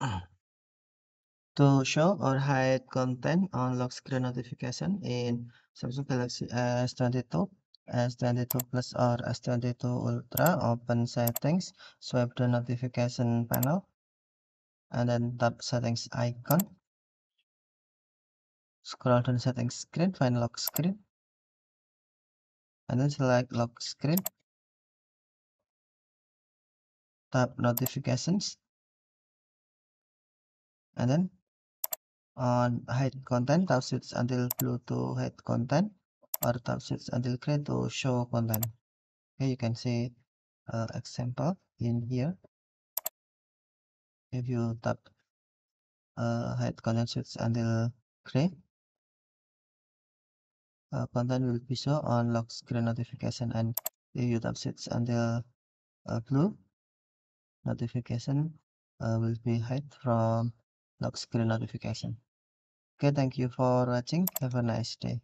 To show or hide content on lock screen notification in Samsung Galaxy S22, S22 Plus or S22 Ultra, open settings, swipe the notification panel, and then tap settings icon. Scroll to the settings screen, find lock screen, and then select lock screen. Tap notifications, and then on hide content, tap switch until blue to hide content, or tap switch until gray to show content. Okay, you can see uh, example in here. If you tap uh, hide content switch until gray, uh, content will be shown on lock screen notification and if you tap switch until uh, blue notification uh, will be hide from lock screen notification. Okay thank you for watching. Have a nice day